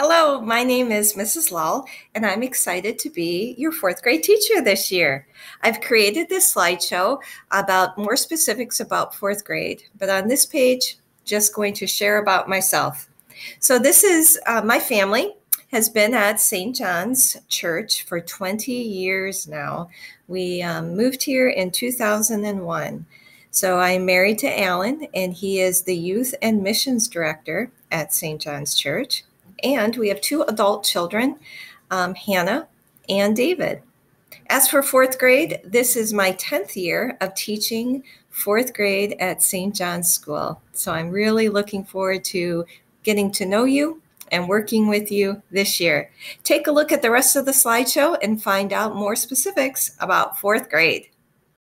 Hello, my name is Mrs. Lull, and I'm excited to be your fourth grade teacher this year. I've created this slideshow about more specifics about fourth grade, but on this page, just going to share about myself. So this is uh, my family has been at St. John's Church for 20 years now. We um, moved here in 2001. So I'm married to Alan, and he is the youth and missions director at St. John's Church. And we have two adult children, um, Hannah and David. As for fourth grade, this is my 10th year of teaching fourth grade at St. John's School. So I'm really looking forward to getting to know you and working with you this year. Take a look at the rest of the slideshow and find out more specifics about fourth grade.